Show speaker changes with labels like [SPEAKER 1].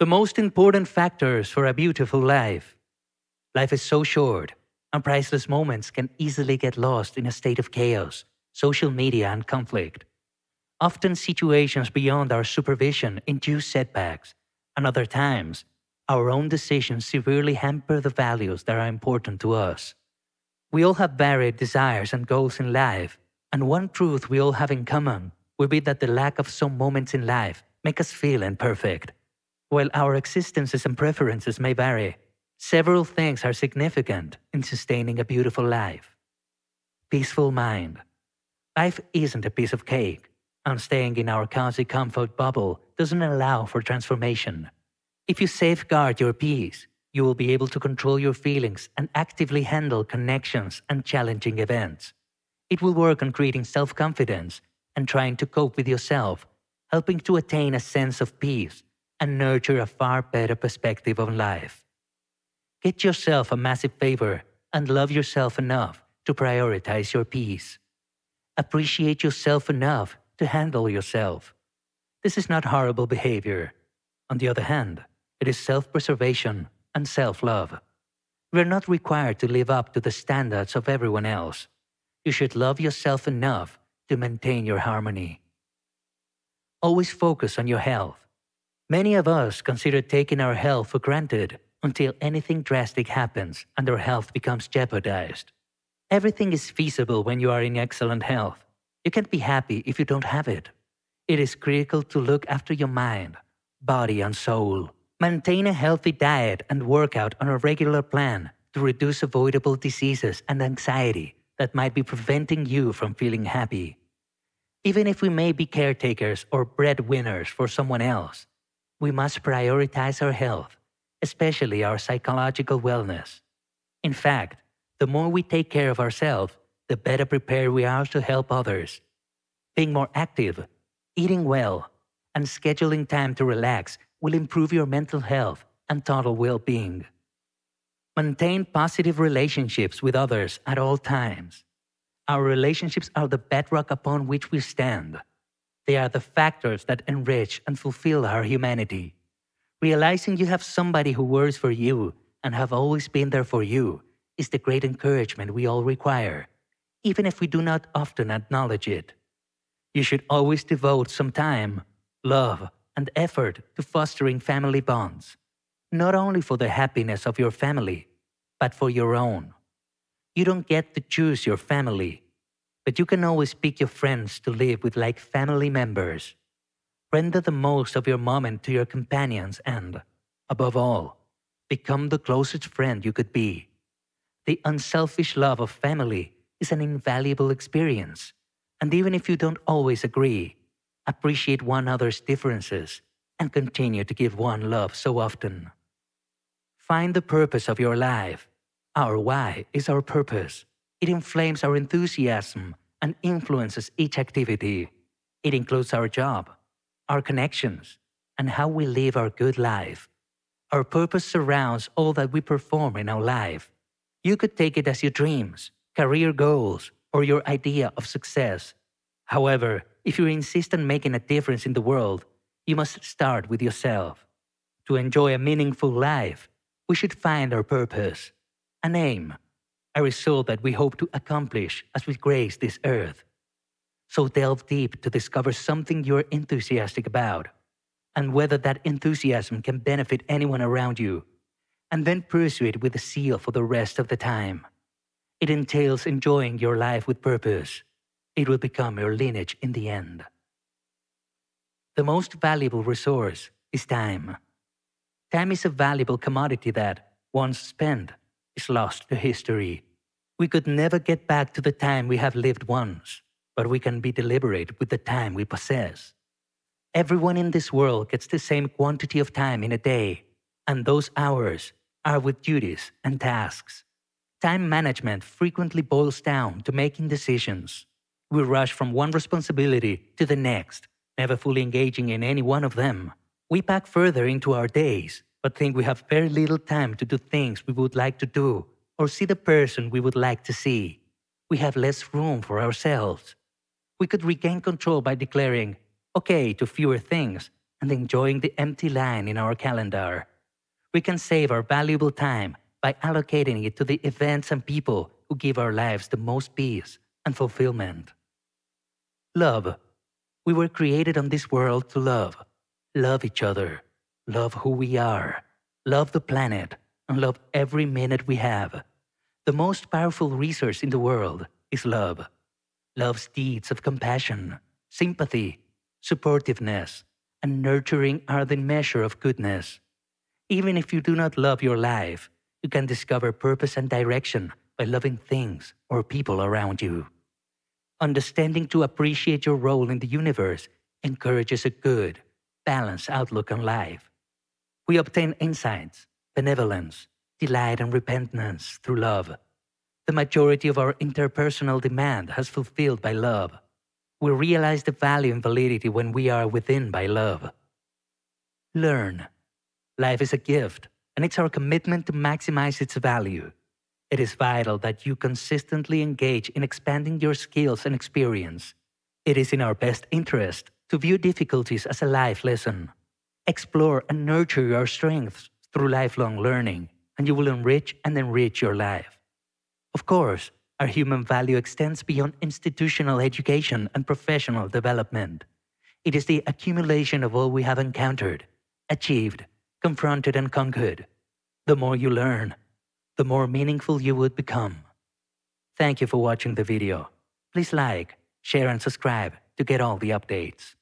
[SPEAKER 1] The most important factors for a beautiful life. Life is so short, and priceless moments can easily get lost in a state of chaos, social media, and conflict. Often, situations beyond our supervision induce setbacks, and other times, our own decisions severely hamper the values that are important to us. We all have varied desires and goals in life, and one truth we all have in common will be that the lack of some moments in life make us feel imperfect. While our existences and preferences may vary, several things are significant in sustaining a beautiful life. Peaceful mind. Life isn't a piece of cake, and staying in our cozy comfort bubble doesn't allow for transformation. If you safeguard your peace, you will be able to control your feelings and actively handle connections and challenging events. It will work on creating self confidence and trying to cope with yourself, helping to attain a sense of peace and nurture a far better perspective on life. Get yourself a massive favor and love yourself enough to prioritize your peace. Appreciate yourself enough to handle yourself. This is not horrible behavior. On the other hand, it is self preservation and self love. We are not required to live up to the standards of everyone else. You should love yourself enough to maintain your harmony. Always focus on your health. Many of us consider taking our health for granted until anything drastic happens and our health becomes jeopardized. Everything is feasible when you are in excellent health. You can't be happy if you don't have it. It is critical to look after your mind, body, and soul. Maintain a healthy diet and workout on a regular plan to reduce avoidable diseases and anxiety that might be preventing you from feeling happy. Even if we may be caretakers or breadwinners for someone else, we must prioritize our health, especially our psychological wellness. In fact, the more we take care of ourselves, the better prepared we are to help others. Being more active, eating well, and scheduling time to relax will improve your mental health and total well being. Maintain positive relationships with others at all times. Our relationships are the bedrock upon which we stand. They are the factors that enrich and fulfill our humanity. Realizing you have somebody who works for you and have always been there for you is the great encouragement we all require, even if we do not often acknowledge it. You should always devote some time, love, and effort to fostering family bonds, not only for the happiness of your family, but for your own. You don't get to choose your family, but you can always pick your friends to live with like family members. Render the most of your moment to your companions and, above all, become the closest friend you could be. The unselfish love of family is an invaluable experience, and even if you don't always agree, appreciate one another's differences and continue to give one love so often. Find the purpose of your life. Our why is our purpose. It inflames our enthusiasm and influences each activity. It includes our job, our connections, and how we live our good life. Our purpose surrounds all that we perform in our life. You could take it as your dreams, career goals, or your idea of success. However, if you insist on making a difference in the world, you must start with yourself. To enjoy a meaningful life, we should find our purpose, an aim, a result that we hope to accomplish as we grace this earth. So delve deep to discover something you're enthusiastic about and whether that enthusiasm can benefit anyone around you, and then pursue it with a zeal for the rest of the time. It entails enjoying your life with purpose. It will become your lineage in the end. The most valuable resource is time. Time is a valuable commodity that, once spent, is lost to history. We could never get back to the time we have lived once, but we can be deliberate with the time we possess. Everyone in this world gets the same quantity of time in a day, and those hours are with duties and tasks. Time management frequently boils down to making decisions. We rush from one responsibility to the next, never fully engaging in any one of them. We pack further into our days, but think we have very little time to do things we would like to do or see the person we would like to see. We have less room for ourselves. We could regain control by declaring, okay to fewer things and enjoying the empty line in our calendar. We can save our valuable time by allocating it to the events and people who give our lives the most peace and fulfillment. Love. We were created on this world to love. Love each other. Love who we are. Love the planet. And love every minute we have. The most powerful resource in the world is love. Love's deeds of compassion, sympathy, supportiveness, and nurturing are the measure of goodness. Even if you do not love your life, you can discover purpose and direction by loving things or people around you. Understanding to appreciate your role in the universe encourages a good, balanced outlook on life. We obtain insights, benevolence, delight, and repentance through love. The majority of our interpersonal demand has fulfilled by love. We realize the value and validity when we are within by love. Learn. Life is a gift, and it's our commitment to maximize its value. It is vital that you consistently engage in expanding your skills and experience. It is in our best interest to view difficulties as a life lesson. Explore and nurture your strengths through lifelong learning, and you will enrich and enrich your life. Of course, our human value extends beyond institutional education and professional development. It is the accumulation of all we have encountered, achieved, confronted, and conquered. The more you learn, the more meaningful you would become. Thank you for watching the video. Please like, share, and subscribe to get all the updates.